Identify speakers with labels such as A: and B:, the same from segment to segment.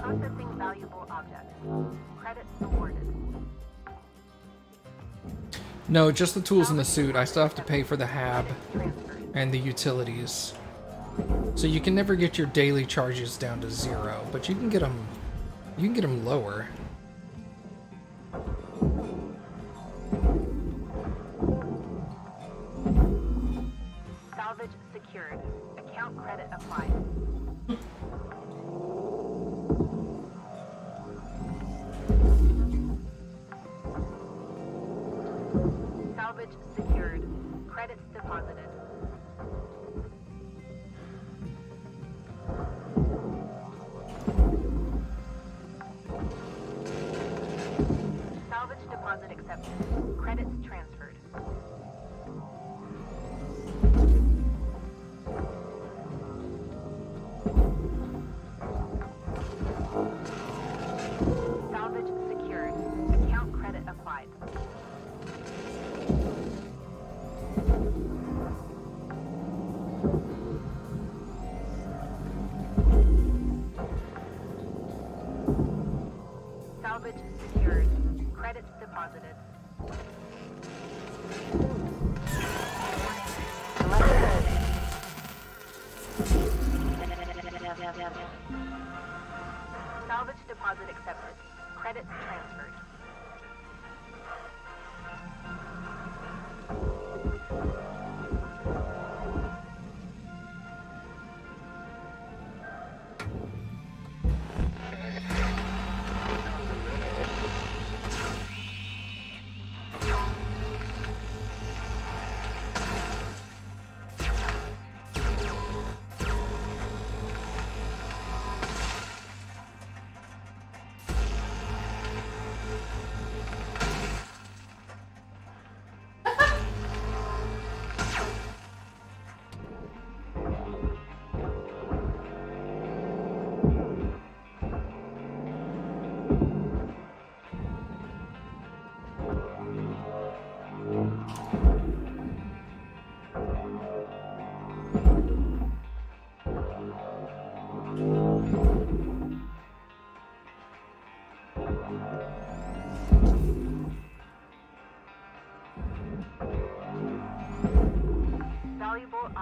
A: Processing valuable objects. Credits awarded.
B: No, just the tools in the suit. I still have to pay for the hab and the utilities. So you can never get your daily charges down to zero, but you can get them. You can get them lower.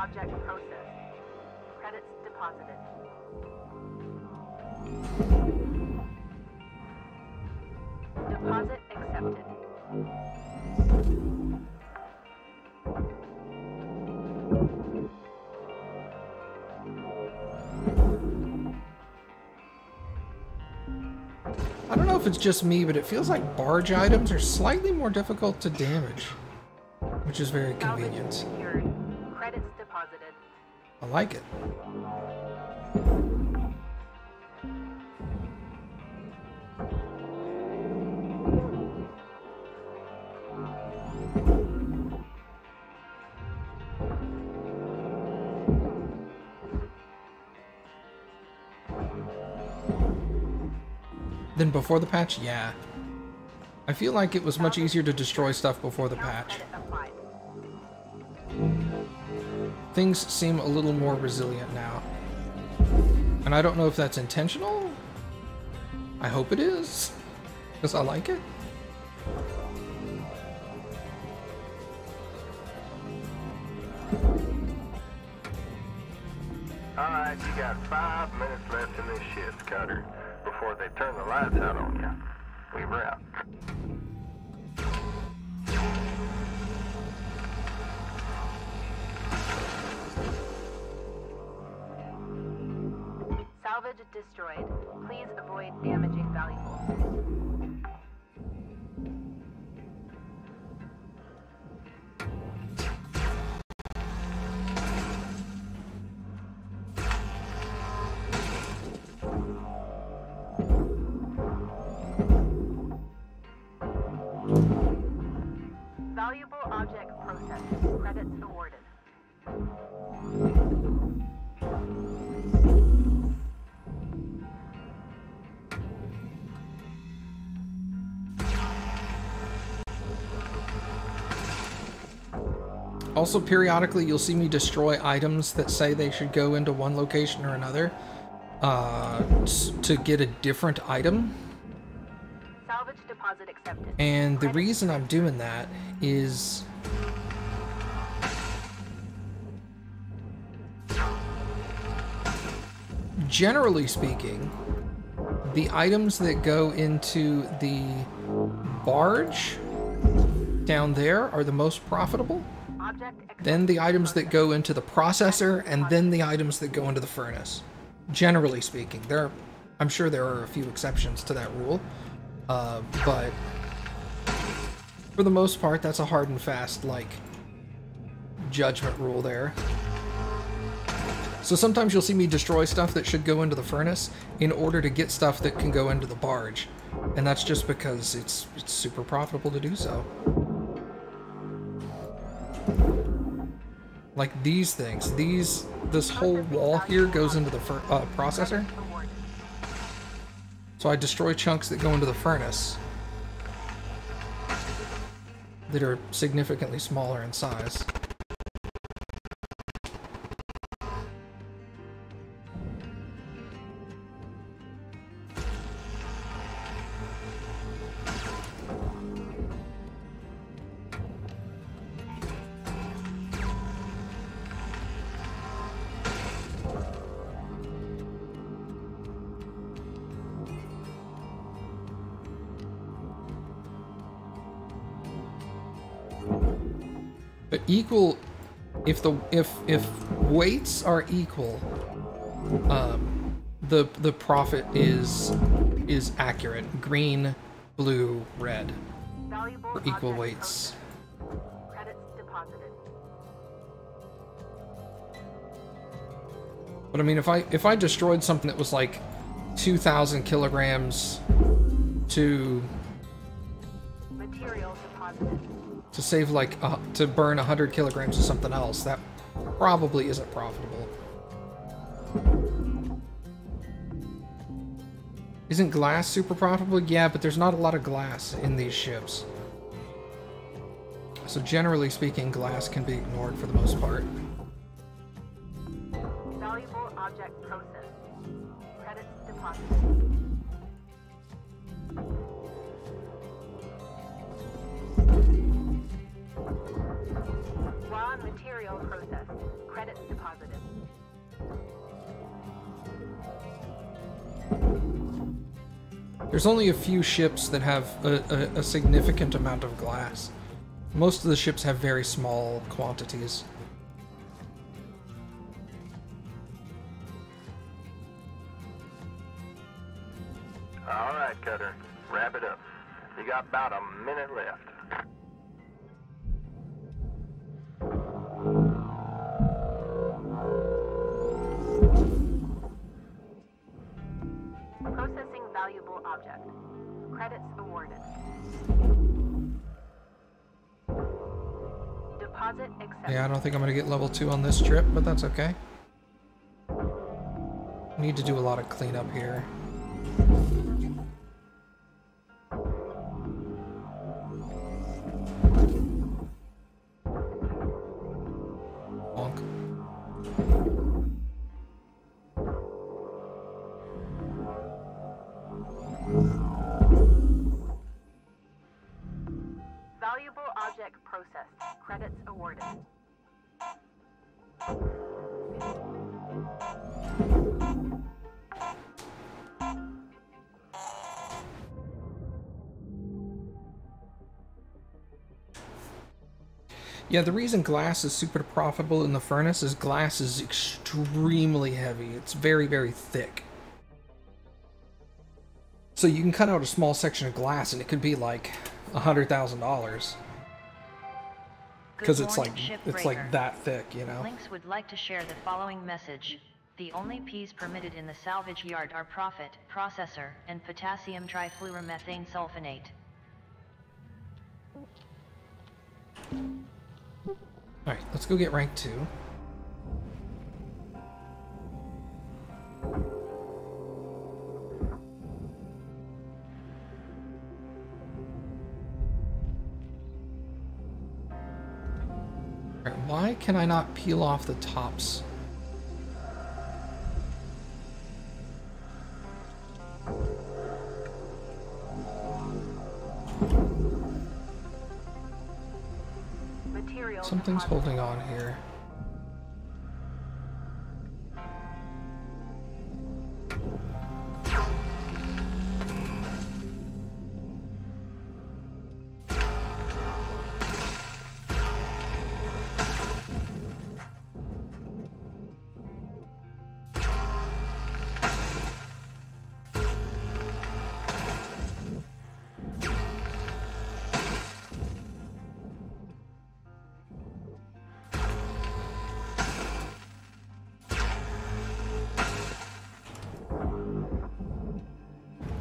A: Object processed. Credits deposited. Deposit accepted.
B: I don't know if it's just me, but it feels like barge items are slightly more difficult to damage, which is very convenient. Like it. Then before the patch, yeah. I feel like it was much easier to destroy stuff before the patch. Things seem a little more resilient now. And I don't know if that's intentional. I hope it is. Because I like it.
C: Alright, you got five minutes left in this shift, Cutter, before they turn the lights out on you. We wrap.
A: Salvage destroyed. Please avoid damaging valuables.
B: Also, periodically, you'll see me destroy items that say they should go into one location or another uh, to get a different item.
A: Salvage deposit accepted.
B: And the reason I'm doing that is generally speaking, the items that go into the barge down there are the most profitable. Then the items that go into the processor, and then the items that go into the furnace. Generally speaking, there, I'm sure there are a few exceptions to that rule, uh, but for the most part, that's a hard and fast like judgment rule there. So sometimes you'll see me destroy stuff that should go into the furnace in order to get stuff that can go into the barge, and that's just because it's it's super profitable to do so. Like these things, these this whole wall here goes into the uh, processor. So I destroy chunks that go into the furnace that are significantly smaller in size. Equal, if the if if weights are equal, um, the the profit is is accurate. Green, blue, red for equal weights.
A: Credits deposited.
B: But I mean, if I if I destroyed something that was like two thousand kilograms to
A: Material deposited.
B: To save like uh, to burn 100 kilograms of something else that probably isn't profitable isn't glass super profitable yeah but there's not a lot of glass in these ships so generally speaking glass can be ignored for the most part
A: Valuable object processed. Credits deposited. Raw material processed. Credits deposited.
B: there's only a few ships that have a, a, a significant amount of glass most of the ships have very small quantities
C: All right, Cutter. Wrap it up. You got about a minute left.
A: Valuable object. Credits awarded. Deposit accepted.
B: Yeah, I don't think I'm gonna get level two on this trip, but that's okay. Need to do a lot of cleanup here. Yeah, the reason glass is super profitable in the furnace is glass is extremely heavy. It's very, very thick. So you can cut out a small section of glass and it could be like a hundred thousand dollars because it's like it's like that thick, you know.
D: Lynx would like to share the following message. The only peas permitted in the salvage yard are profit, processor, and potassium trifluoromethane sulfonate.
B: Alright, let's go get rank 2. Can I not peel off the tops?
A: Material
B: Something's holding on here.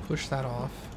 B: Push that off.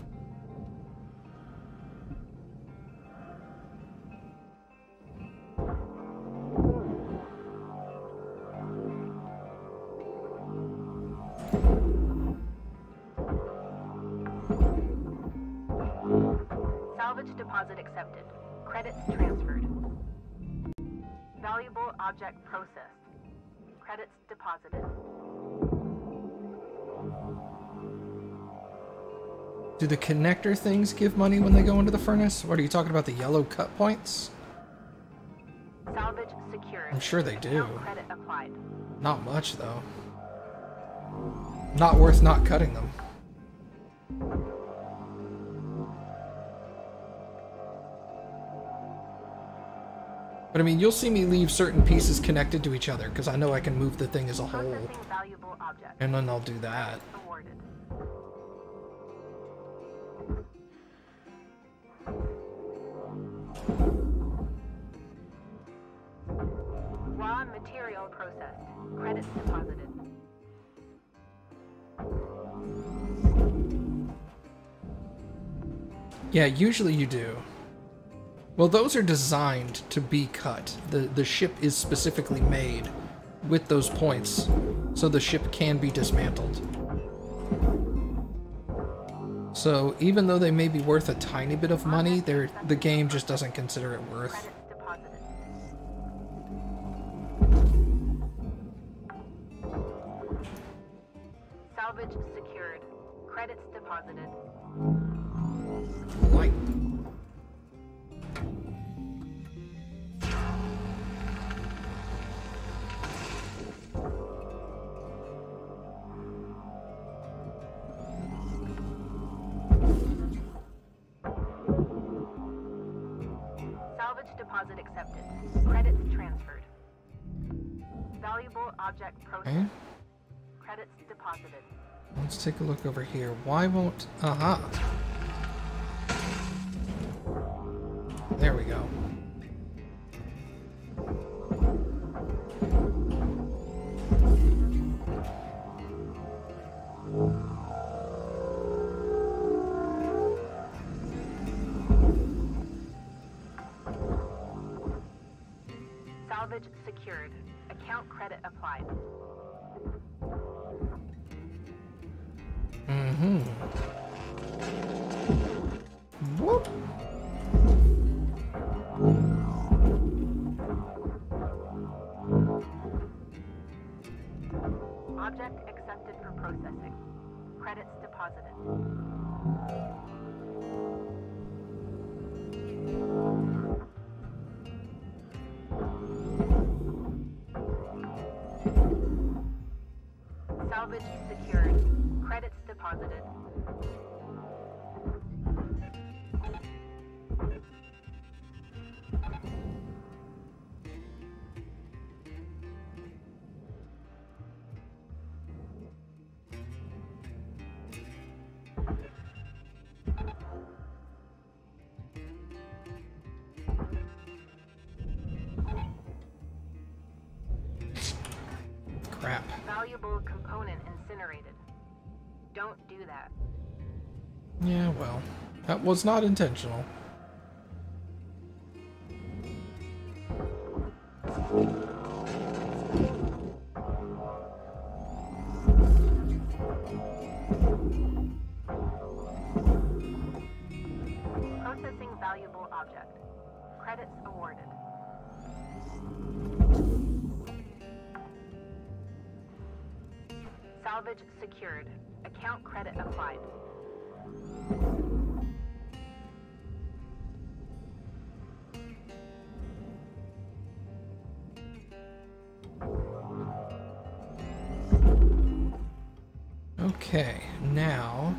B: Do the connector things give money when they go into the furnace? What are you talking about? The yellow cut points?
A: Salvage secured.
B: I'm sure they do.
A: Account credit applied.
B: Not much, though. Not worth not cutting them. But I mean, you'll see me leave certain pieces connected to each other because I know I can move the thing as a whole.
A: Processing valuable object.
B: And then I'll do that.
A: Raw material processed. Credits deposited.
B: Yeah, usually you do. Well, those are designed to be cut. The the ship is specifically made with those points so the ship can be dismantled. So even though they may be worth a tiny bit of money, they're, the game just doesn't consider it worth.
A: Salvage secured. Credits deposited.
B: Light.
A: Deposit accepted. Credits transferred. Valuable object processed.
B: Okay,
A: Credits deposited.
B: let's take a look over here. Why won't... Aha! There we go.
A: Secured. Account credit applied. Don't do that.
B: Yeah, well, that was not intentional. Okay, now.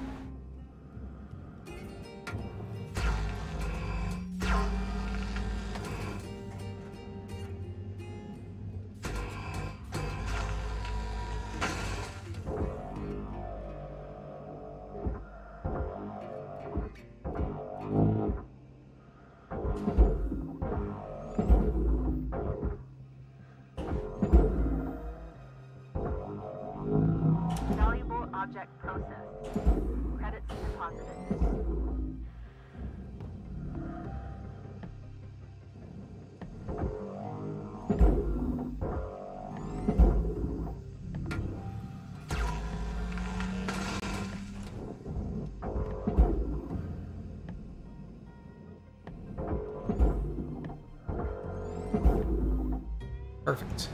B: Perfect.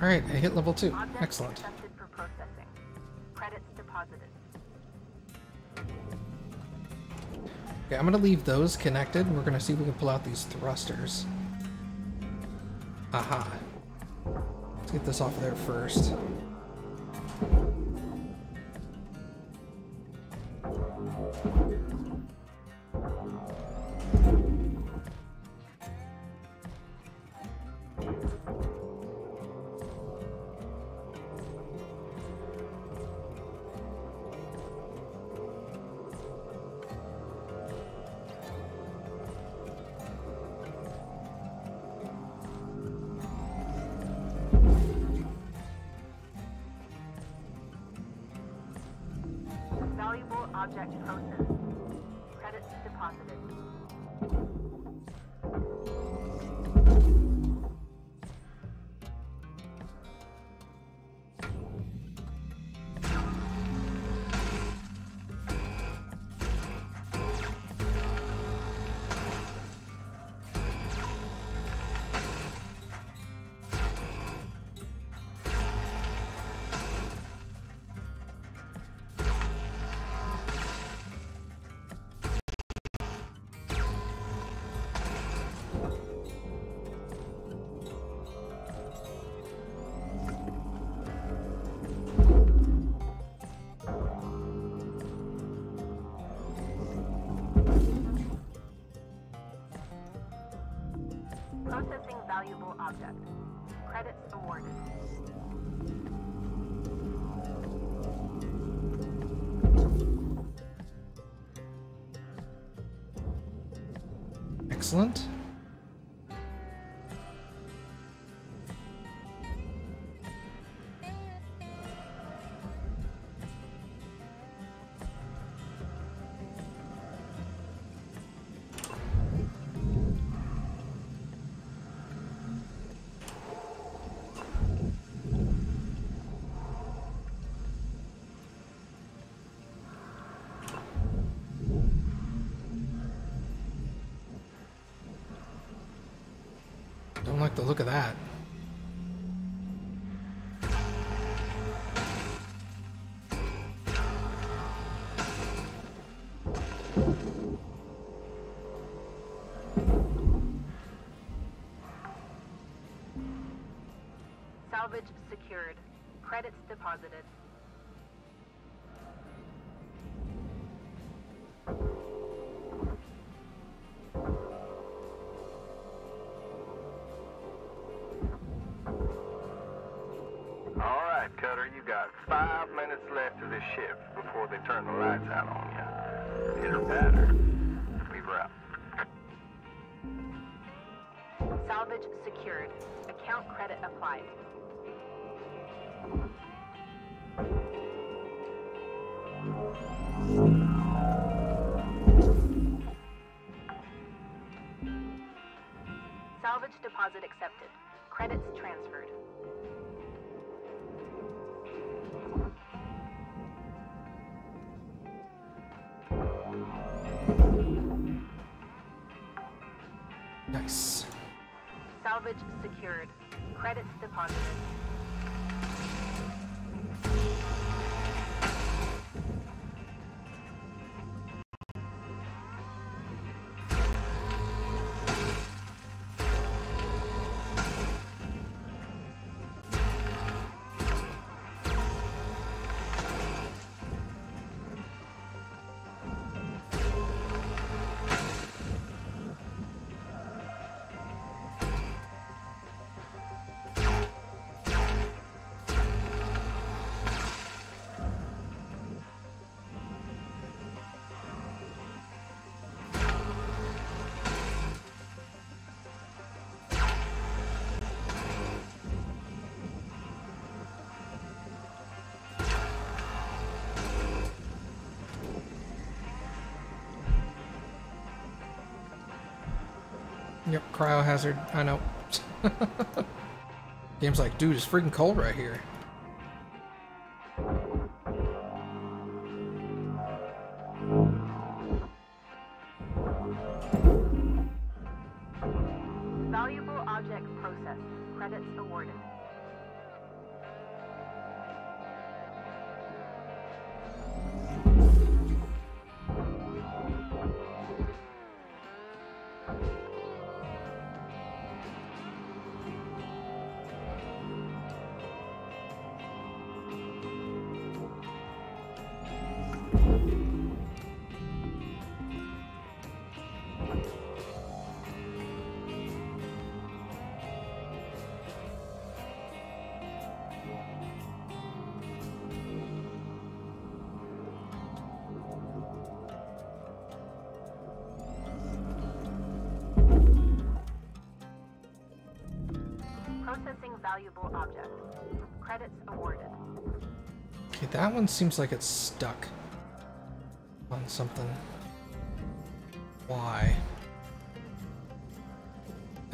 B: All right, I hit level two.
A: Object
B: Excellent.
A: accepted for processing. Credits deposited.
B: Okay, I'm gonna leave those connected. We're gonna see if we can pull out these thrusters. Aha. Let's get this off of there first.
A: Object processed.
B: Excellent. Don't like the look of that.
A: Salvage secured. Credits deposited.
C: shift before they turn the lights out on you. It's better. We.
A: Salvage secured. Account credit applied. Salvage deposit accepted. Credits deposited.
B: Yep, cryohazard. I know. Game's like, dude, it's freaking cold right here.
A: Valuable object. Credits awarded.
B: Okay, that one seems like it's stuck on something. Why?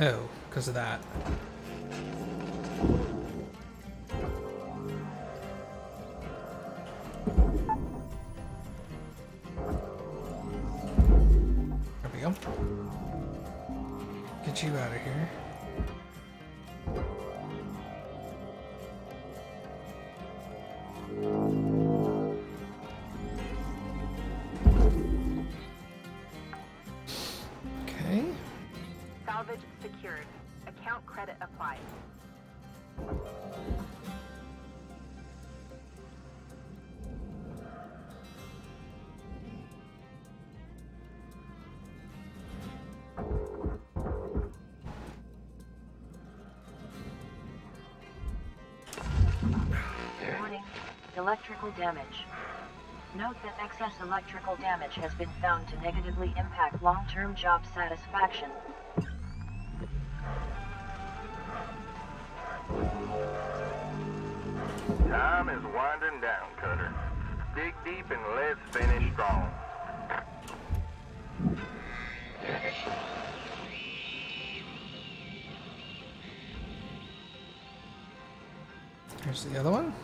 B: Oh, because of that.
D: Electrical damage. Note that excess electrical damage has been found to negatively impact long-term job satisfaction.
C: Time is winding down, Cutter. Dig deep and let's finish strong.
B: Here's the other one.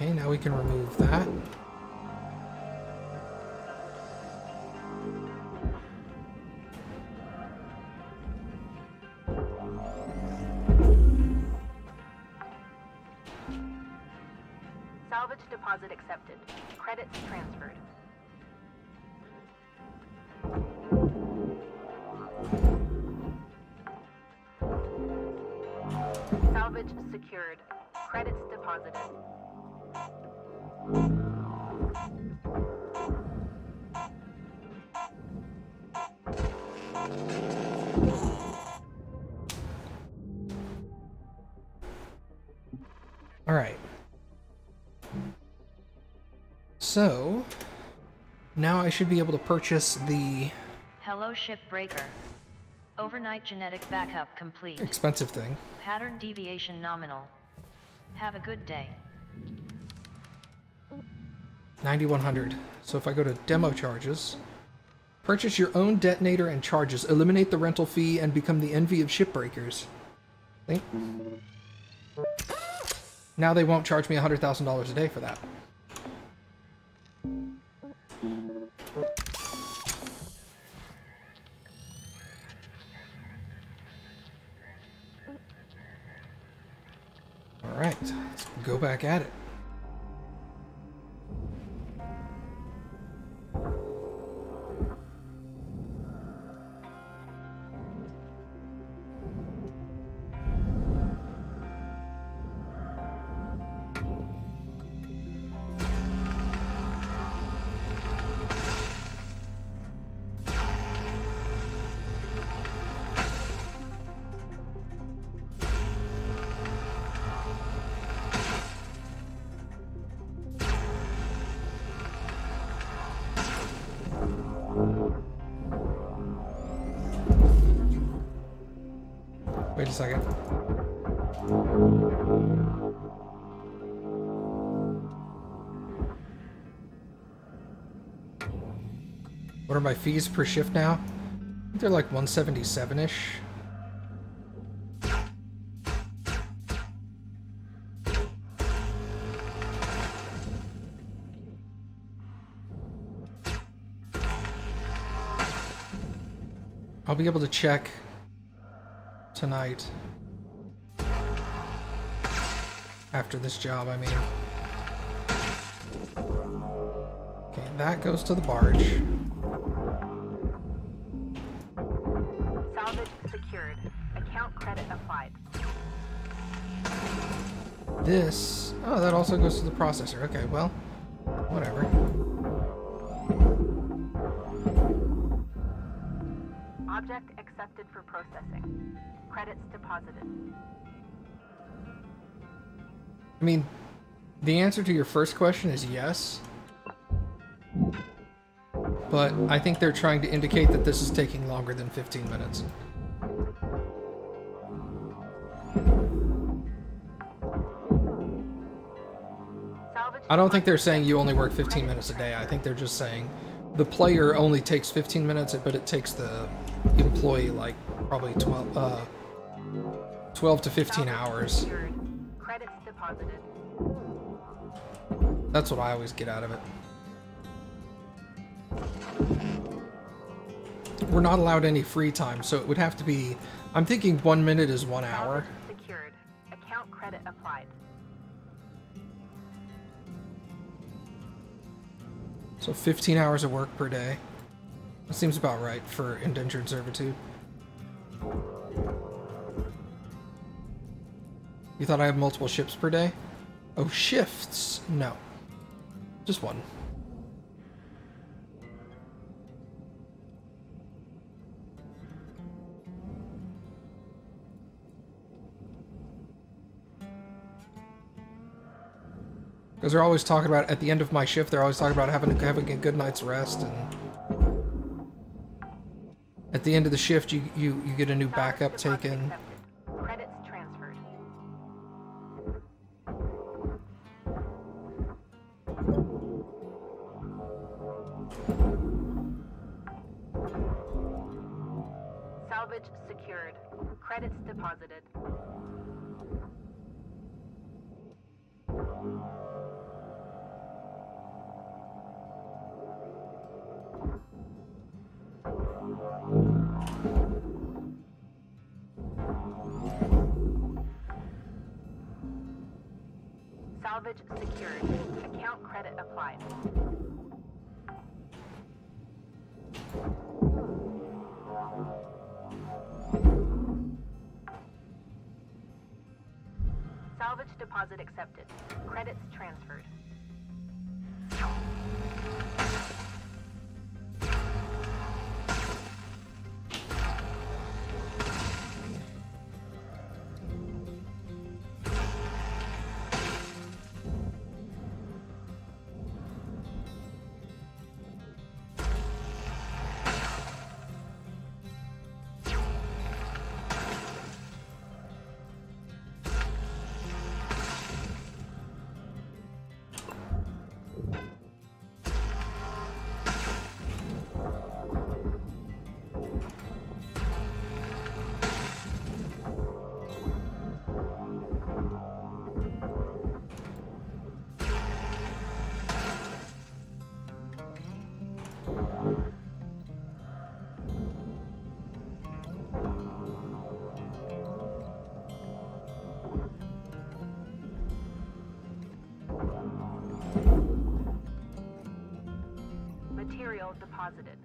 B: Okay, now we can remove that. So, now I should be able to purchase the
D: Hello shipbreaker. Overnight genetic backup complete.
B: Expensive thing.
D: Pattern deviation nominal. Have a good day.
B: 9100. So if I go to demo charges, purchase your own detonator and charges, eliminate the rental fee, and become the envy of shipbreakers. Think. Now they won't charge me $100,000 a day for that. Back at it. Wait a second. What are my fees per shift now? They're like 177-ish. I'll be able to check tonight. After this job, I mean. Okay, that goes to the barge.
A: Salvage secured. Account credit applied.
B: This... Oh, that also goes to the processor. Okay, well, whatever.
A: Deposited.
B: I mean, the answer to your first question is yes. But I think they're trying to indicate that this is taking longer than 15 minutes. I don't think they're saying you only work 15 minutes a day. I think they're just saying the player only takes 15 minutes, but it takes the employee like probably 12, uh, 12 to 15 hours. That's what I always get out of it. We're not allowed any free time, so it would have to be. I'm thinking one minute is one hour.
A: Secured. Account credit applied.
B: So 15 hours of work per day. That seems about right for indentured servitude. You thought I had multiple ships per day? Oh, shifts? No. Just one. Because they're always talking about at the end of my shift, they're always talking about having having a good night's rest, and at the end of the shift, you you you get a new backup taken.
A: Deposited.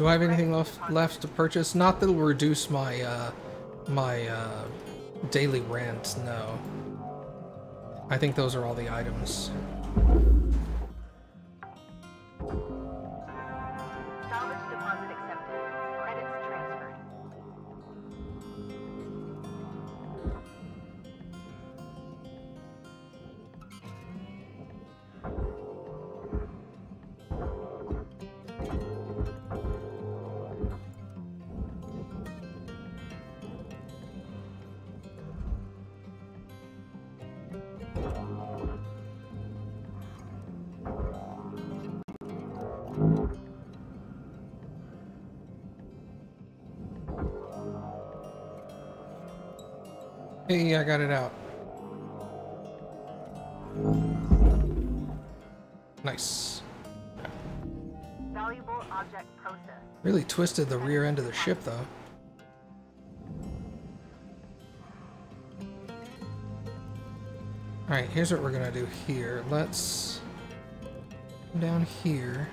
B: Do I have anything left left to purchase? Not that'll reduce my uh, my uh, daily rent. No. I think those are all the items. I got it out. Nice.
A: Valuable object processed.
B: Really twisted the rear end of the ship, though. Alright, here's what we're gonna do here. Let's come down here.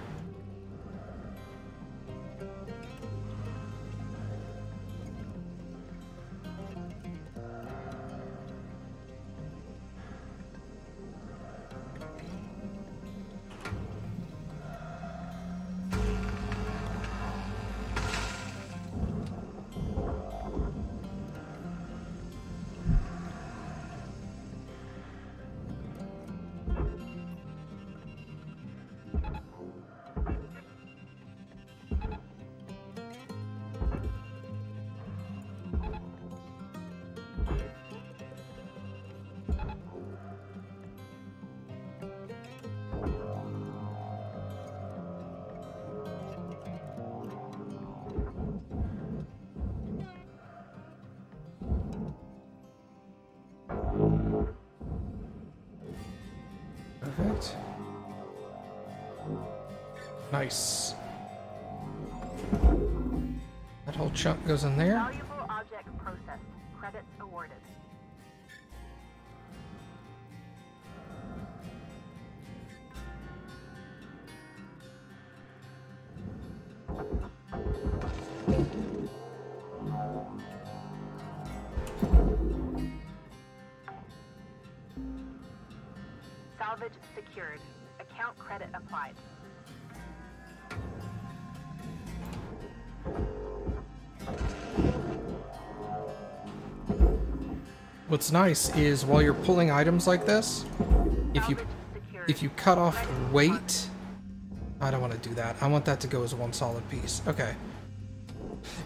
B: Nice. That whole chunk goes in there. What's nice is while you're pulling items like this, if you if you cut off weight, I don't want to do that. I want that to go as one solid piece. Okay.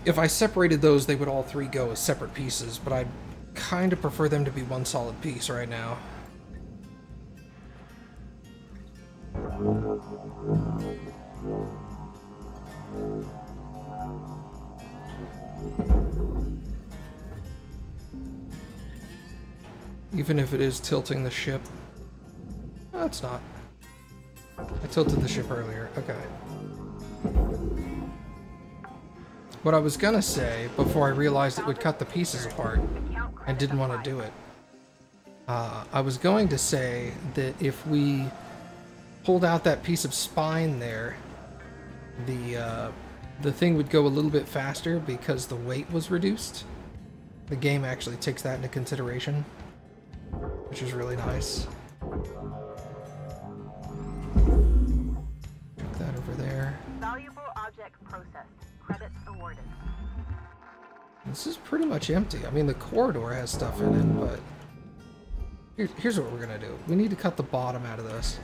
B: If I separated those, they would all three go as separate pieces, but I'd kind of prefer them to be one solid piece right now. It is tilting the ship. No, it's not. I tilted the ship earlier. Okay. What I was gonna say, before I realized it would cut the pieces apart, I didn't want to do it. Uh, I was going to say that if we pulled out that piece of spine there, the uh, the thing would go a little bit faster because the weight was reduced. The game actually takes that into consideration, which is really nice. Check that over there.
A: Valuable object processed. Credits awarded.
B: This is pretty much empty. I mean, the corridor has stuff in it, but here, here's what we're gonna do. We need to cut the bottom out of this.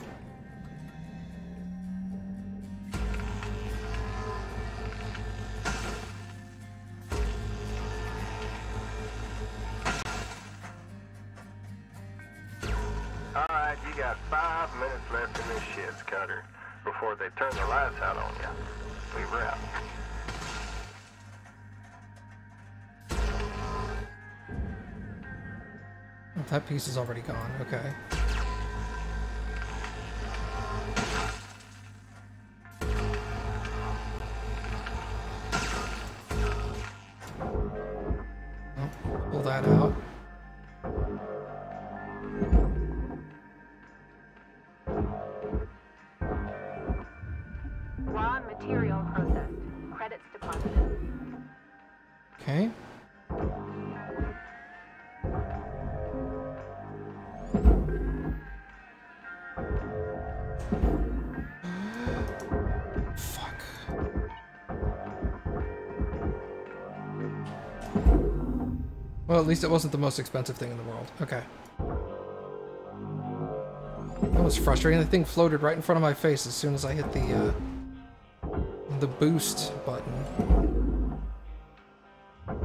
C: Shift, Cutter. before they turn the lights out on you. We wrap.
B: That piece is already gone. Okay. Well, at least it wasn't the most expensive thing in the world. Okay. That was frustrating. The thing floated right in front of my face as soon as I hit the, uh, the boost button.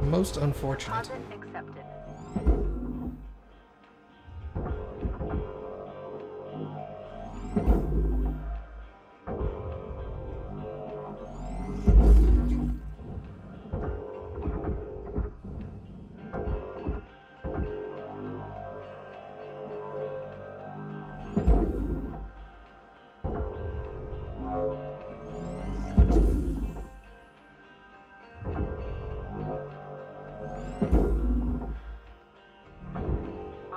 B: Most unfortunate.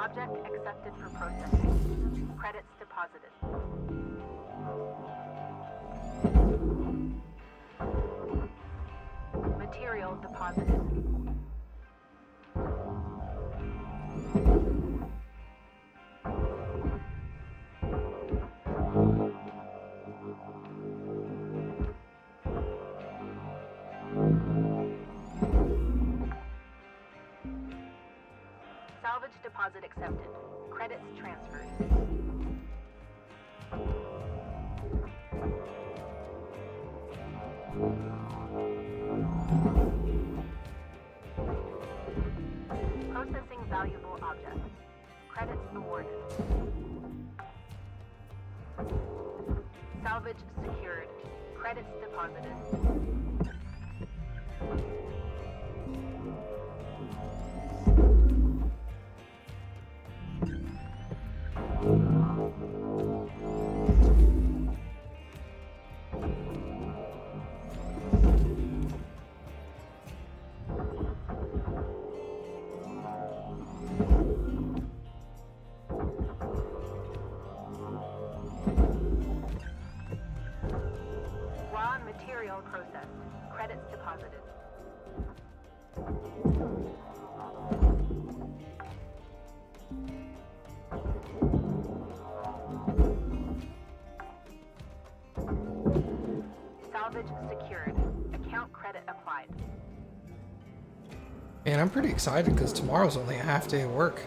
A: Object accepted for processing. Credits deposited. Material deposited. Deposit accepted. Credits transferred. Processing valuable objects. Credits awarded. Salvage secured. Credits deposited.
B: I'm pretty excited because tomorrow's only a half day of work.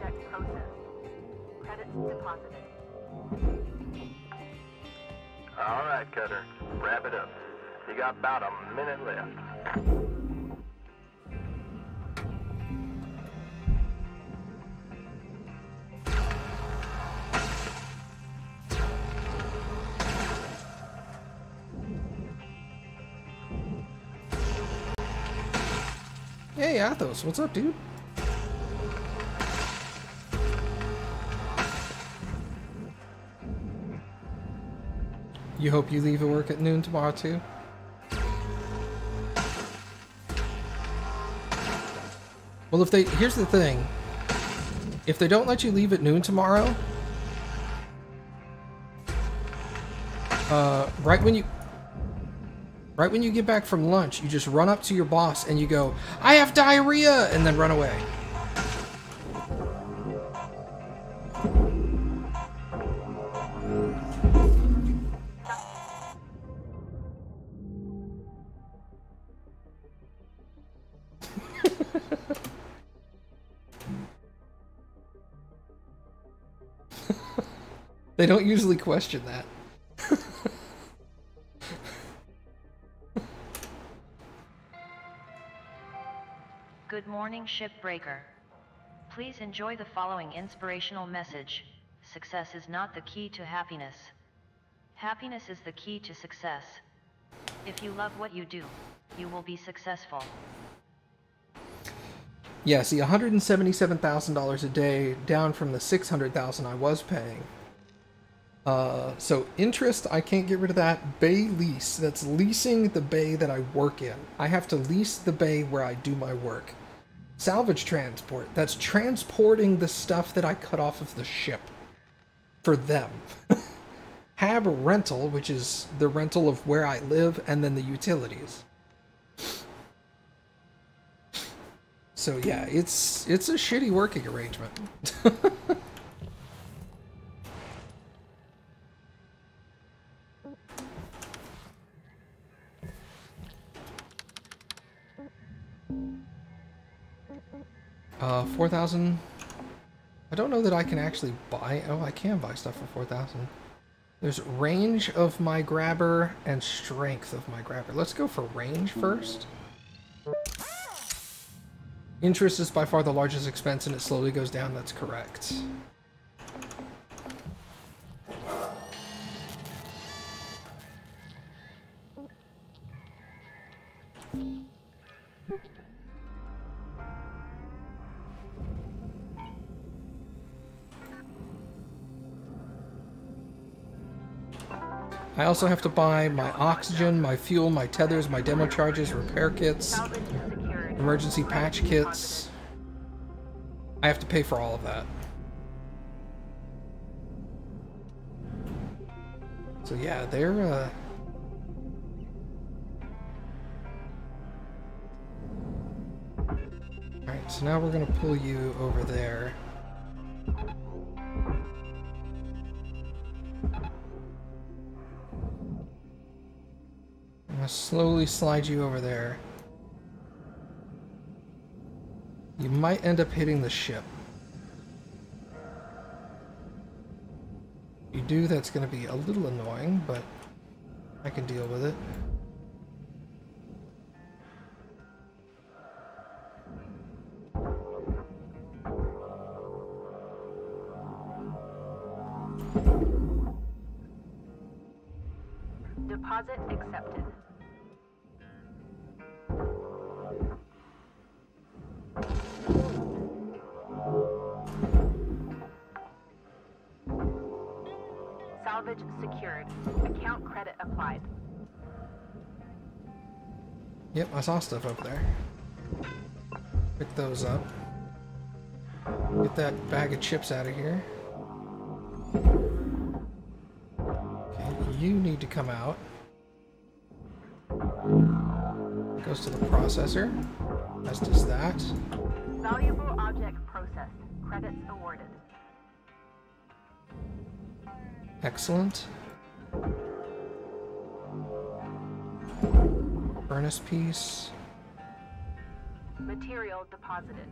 A: Valuable object processed. Credits deposited.
C: All right, Cutter. Wrap it up. You got about a minute left.
B: Hey, Athos, what's up, dude? You hope you leave at work at noon tomorrow, too? Well, if they... Here's the thing. If they don't let you leave at noon tomorrow... Uh, right when you... Right when you get back from lunch, you just run up to your boss and you go, I have diarrhea! And then run away. They don't usually question that.
D: Good morning, shipbreaker. Please enjoy the following inspirational message. Success is not the key to happiness. Happiness is the key to success. If you love what you do, you will be successful.
B: Yeah, see, $177,000 a day down from the 600,000 I was paying. Uh, so interest, I can't get rid of that. Bay lease, that's leasing the bay that I work in. I have to lease the bay where I do my work. Salvage transport, that's transporting the stuff that I cut off of the ship for them. Hab rental, which is the rental of where I live, and then the utilities. So yeah, it's it's a shitty working arrangement. 4,000. I don't know that I can actually buy... Oh, I can buy stuff for 4,000. There's range of my grabber and strength of my grabber. Let's go for range first. Interest is by far the largest expense and it slowly goes down. That's correct. Also have to buy my oxygen, my fuel, my tethers, my demo charges, repair kits, emergency patch kits. I have to pay for all of that. So yeah, they're uh Alright, so now we're gonna pull you over there. Gonna slowly slide you over there. You might end up hitting the ship. If you do, that's gonna be a little annoying, but I can deal with it. I saw stuff up there. Pick those up. Get that bag of chips out of here. Okay, you need to come out. Goes to the processor. As does that.
A: Valuable object processed. Credits awarded.
B: Excellent. Furnace piece.
A: Material deposited.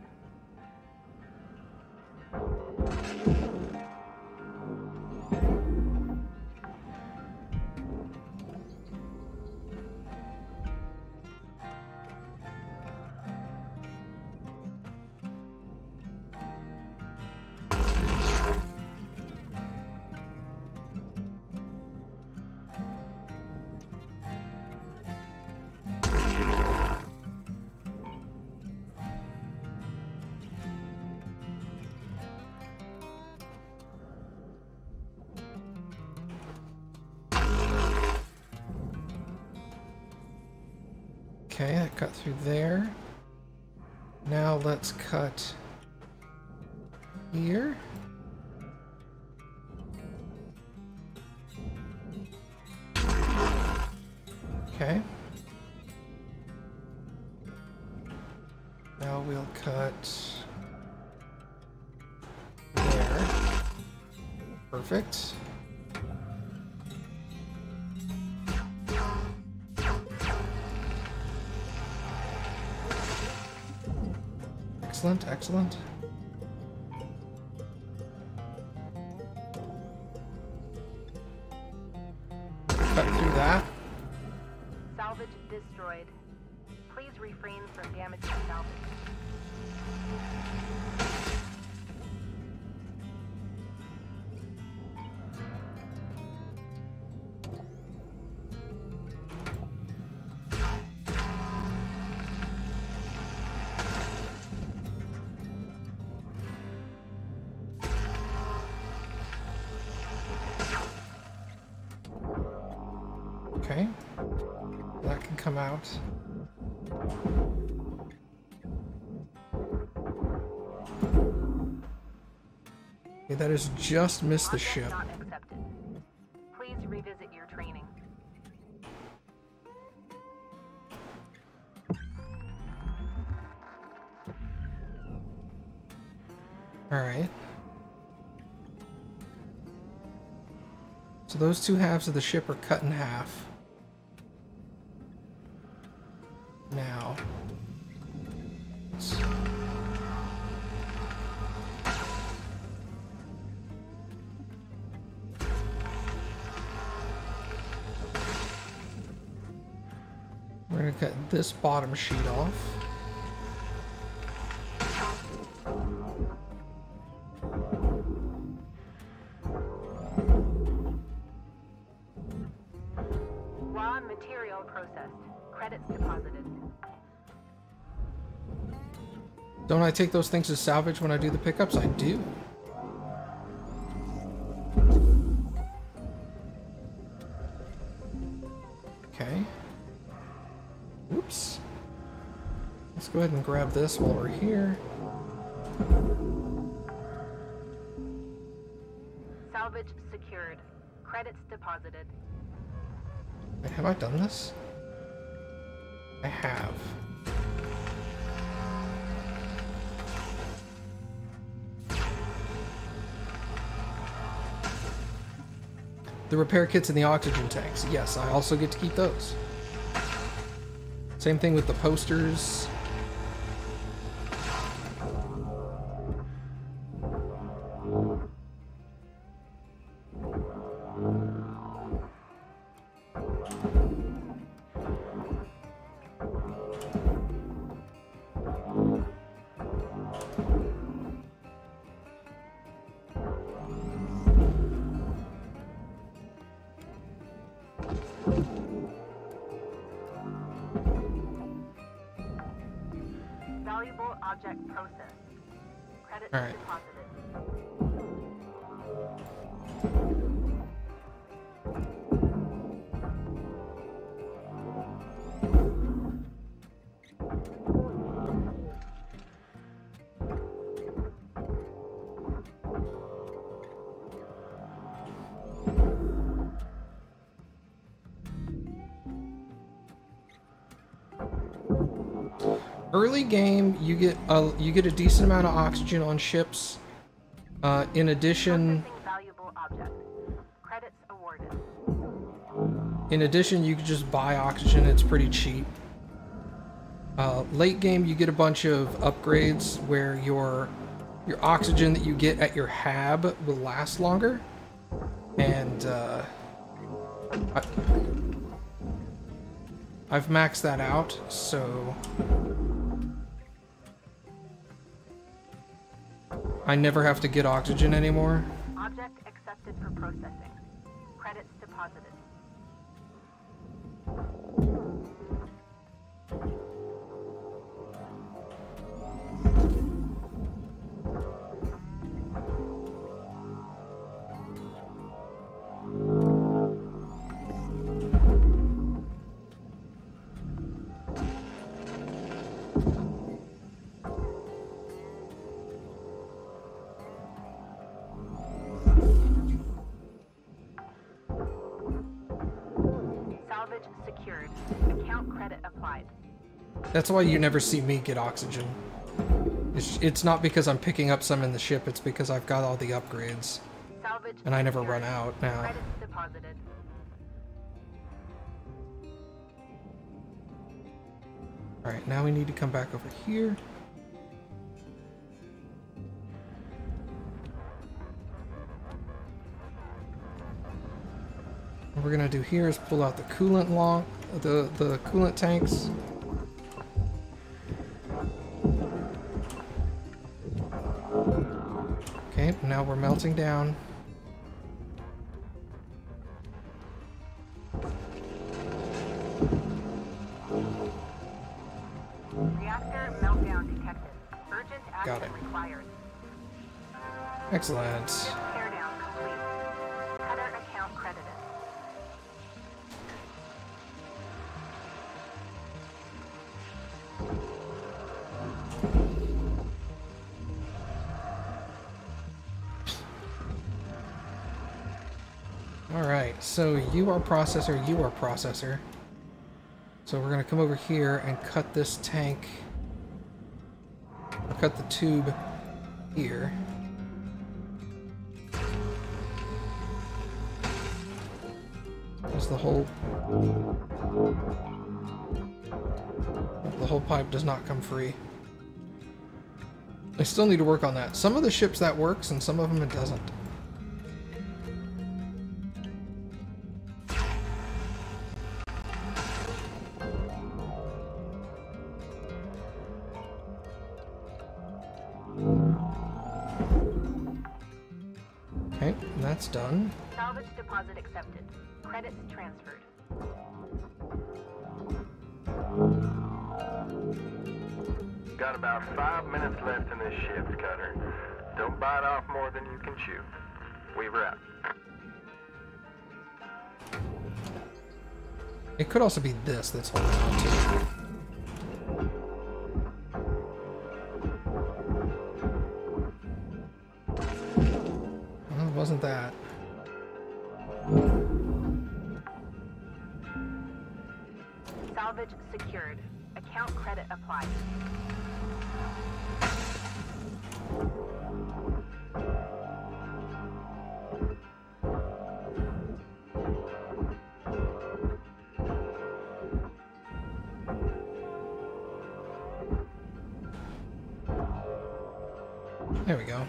A: There. Now let's cut here. Excellent,
B: come out. Okay, that has just missed the ship.
A: Please revisit your training.
B: Alright. So those two halves of the ship are cut in half. This bottom sheet off.
A: Raw material processed. Credits deposited.
B: Don't I take those things as salvage when I do the pickups? I do. Ahead and grab this while we're here.
A: Salvage secured. Credits deposited.
B: Wait, have I done this? I have. The repair kits and the oxygen tanks. Yes, I also get to keep those. Same thing with the posters.
A: Valuable object processed. Credits
B: All right.
A: deposited.
B: Early game, you get a you get a decent amount of oxygen on ships. Uh, in addition,
A: Processing valuable object. Credits awarded.
B: in addition, you can just buy oxygen. It's pretty cheap. Uh, late game, you get a bunch of upgrades where your your oxygen that you get at your hab will last longer, and uh, I, I've maxed that out. So I never have to get oxygen anymore.
A: Object accepted for processing. Credits deposited.
B: That's why you never see me get oxygen. It's, it's not because I'm picking up some in the ship, it's because I've got all the upgrades. And I never run out now. Alright, now we need to come back over here. What we're gonna do here is pull out the coolant long, the the coolant tanks. Now we're melting down.
A: Reactor meltdown detected. Urgent
B: Got it.
A: required.
B: Excellent. So you are processor, you are processor. So we're gonna come over here and cut this tank. Cut the tube here. Because the whole the whole pipe does not come free. I still need to work on that. Some of the ships that works and some of them it doesn't.
C: About five minutes left in this shift, Cutter. Don't bite off more than you can chew. Weaver out.
B: It could also be this that's holding on to it. Well, it wasn't that.
A: Salvage secured. Account credit applied.
B: There we go.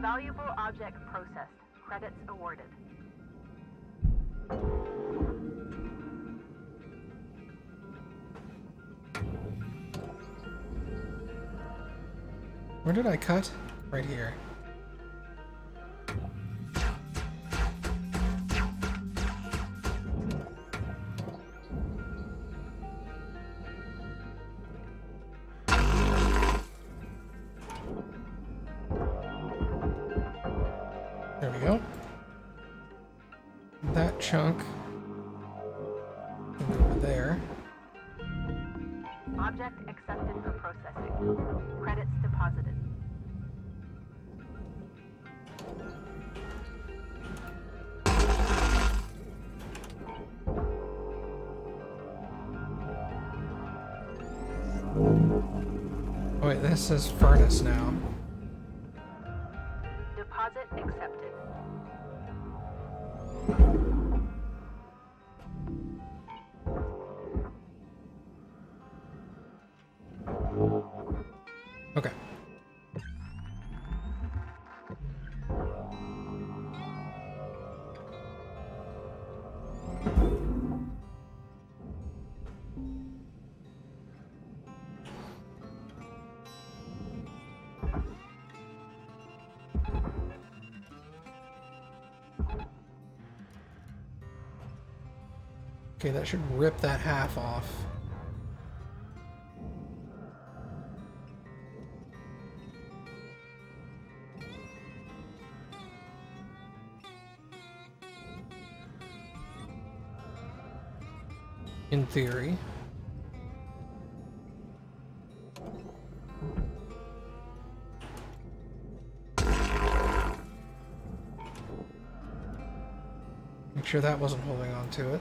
A: Valuable object processed. Credits awarded.
B: Where did I cut? Right here. This says furnace now. Okay, that should rip that half off. In theory. Make sure that wasn't holding on to it.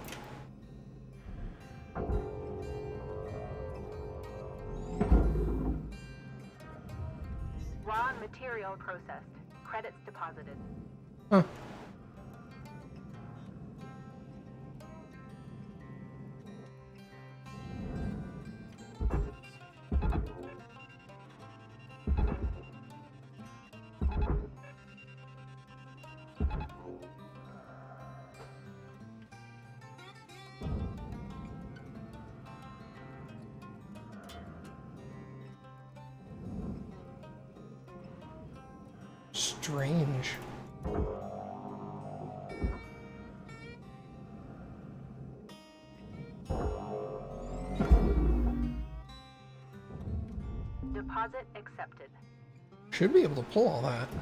B: Should be able to pull all that.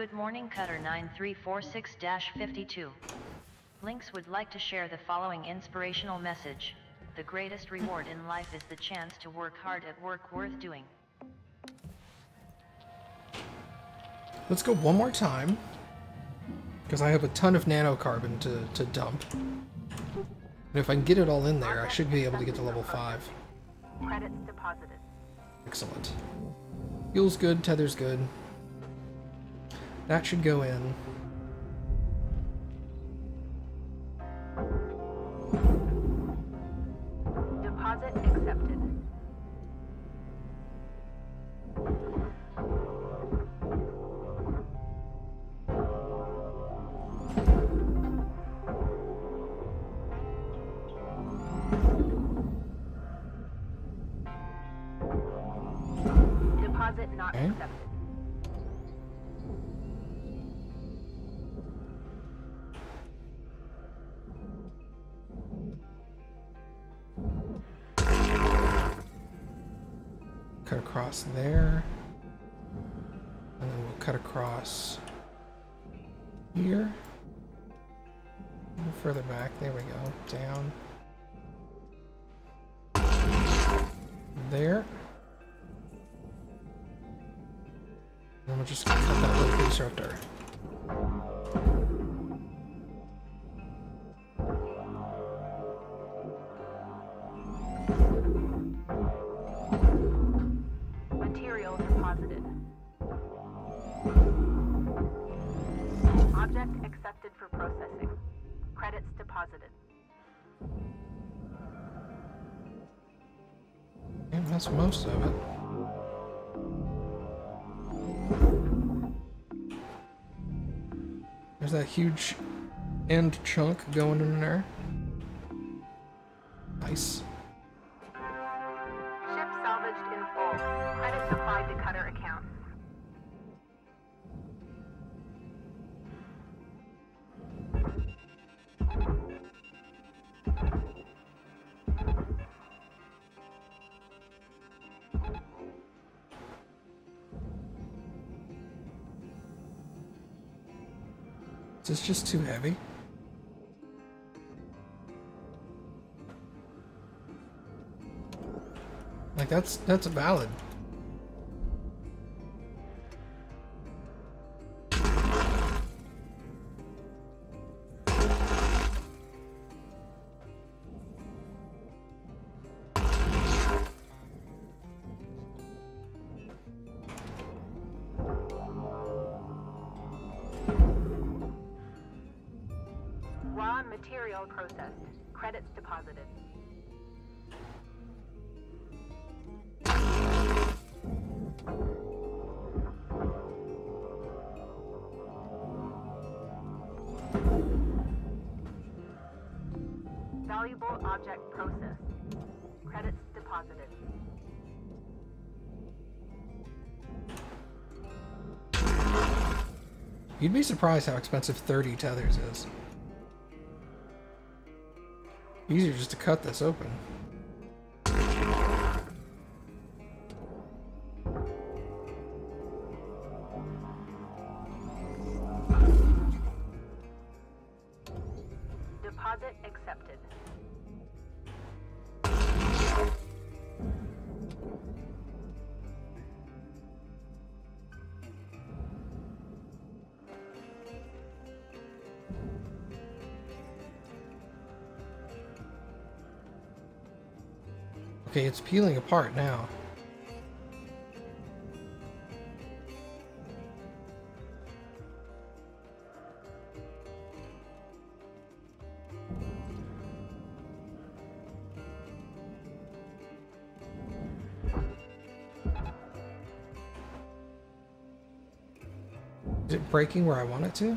D: Good morning Cutter 9346-52. Lynx would like to share the following inspirational message. The greatest reward in life is the chance to work hard at work worth doing.
B: Let's go one more time. Because I have a ton of nanocarbon to, to dump. And if I can get it all in there, I should be able to get to level 5.
A: Credits deposited.
B: Excellent. Fuel's good, tether's good. That should go in.
A: Object accepted for processing. Credits deposited.
B: And that's most of it. There's that huge end chunk going in there. Nice. Is this just too heavy? Like that's that's valid. You'd be surprised how expensive 30 tethers is. Easier just to cut this open. Okay, it's peeling apart now. Is it breaking where I want it to?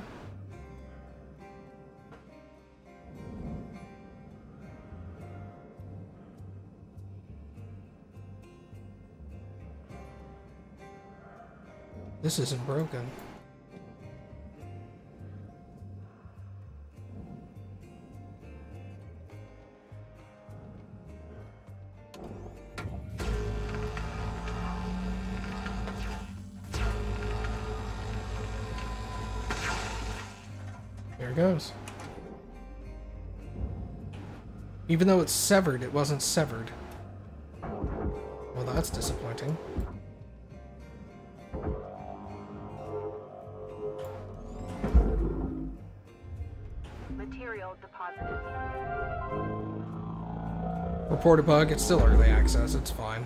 B: This isn't broken. There it goes. Even though it's severed, it wasn't severed. Well, that's disappointing. Report a bug, it's still early access, it's fine.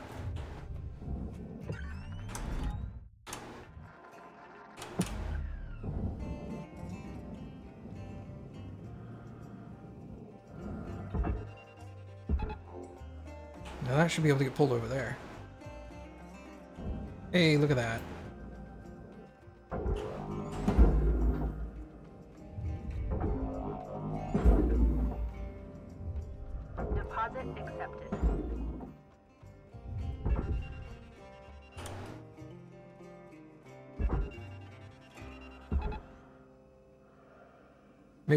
B: Now that should be able to get pulled over there. Hey, look at that.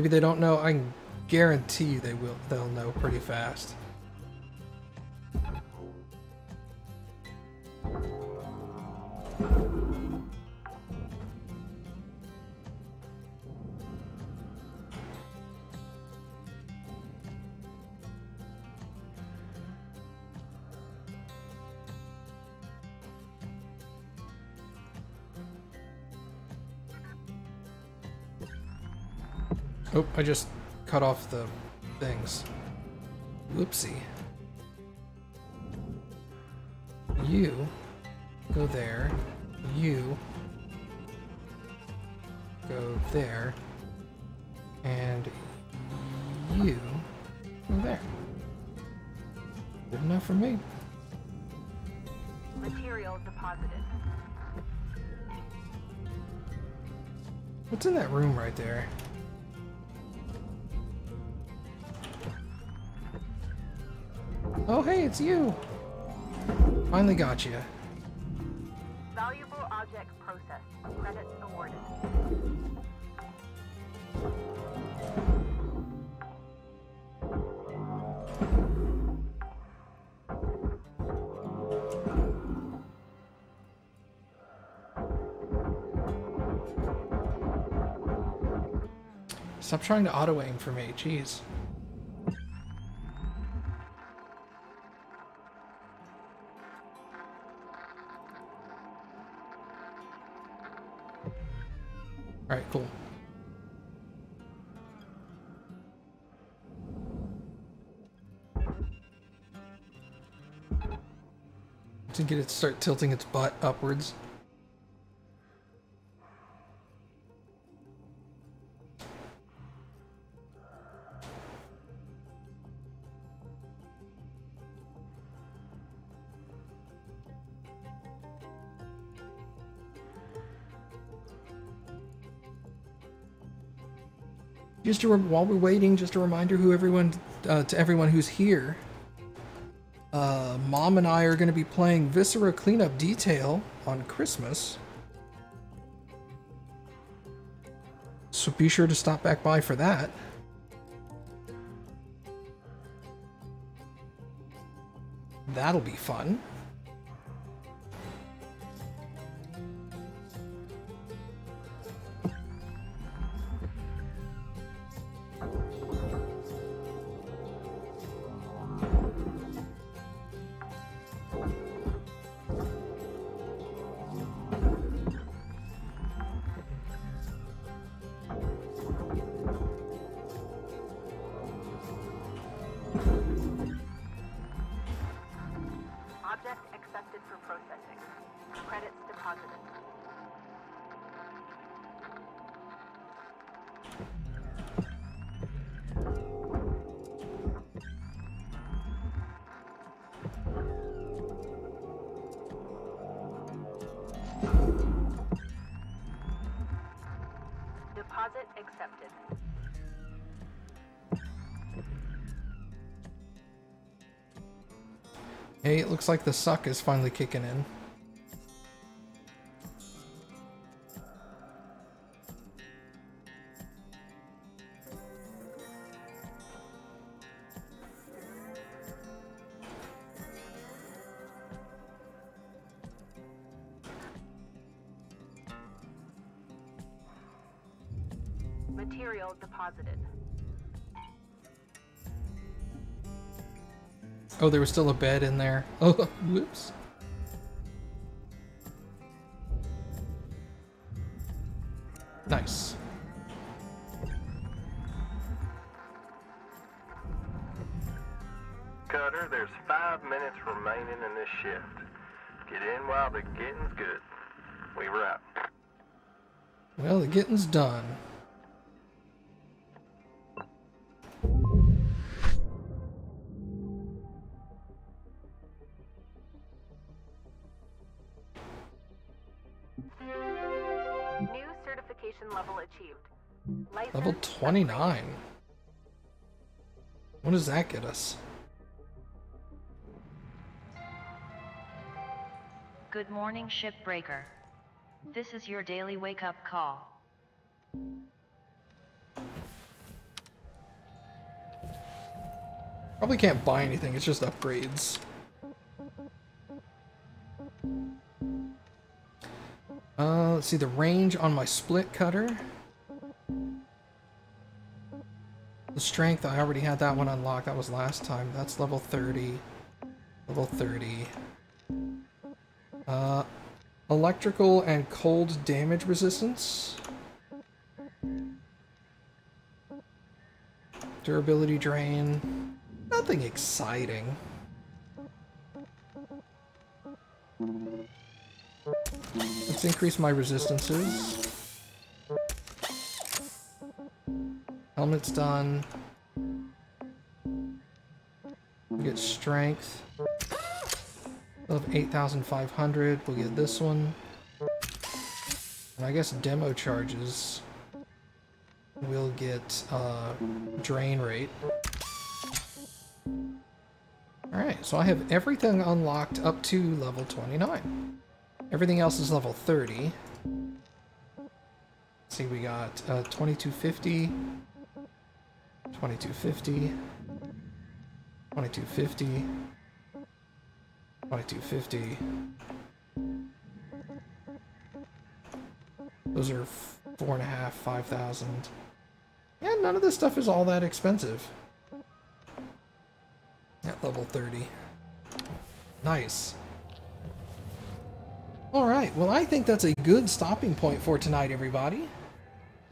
B: Maybe they don't know. I can guarantee you they will. They'll know pretty fast. Oh, I just cut off the things. Whoopsie. You go there. It's you. Finally got you.
A: Valuable object processed. Credit awarded.
B: Stop trying to auto aim for me, jeez. Get it to start tilting its butt upwards. Just a while we're waiting, just a reminder who everyone uh, to everyone who's here. Uh, Mom and I are going to be playing Viscera Cleanup Detail on Christmas. So be sure to stop back by for that. That'll be fun. Looks like the suck is finally kicking in. Oh, there was still a bed in there. Oh, whoops. Nice.
C: Cutter, there's five minutes remaining in this shift. Get in while the getting's good. We wrap.
B: Well, the getting's done.
A: Achieved.
B: Level 29. What does that get us?
D: Good morning, shipbreaker. This is your daily wake up call.
B: Probably can't buy anything, it's just upgrades. Uh, let's see, the range on my split cutter. Strength, I already had that one unlocked, that was last time. That's level 30. Level 30. Uh, electrical and cold damage resistance. Durability drain. Nothing exciting. Let's increase my resistances. Helmet's done. Get strength of 8,500. We'll get this one. And I guess demo charges. We'll get uh, drain rate. Alright, so I have everything unlocked up to level 29. Everything else is level 30. Let's see, we got uh, 2250, 2250, 2250, 2250. Those are four and a half, five thousand. Yeah, none of this stuff is all that expensive. At level 30. Nice. Alright, well I think that's a good stopping point for tonight, everybody.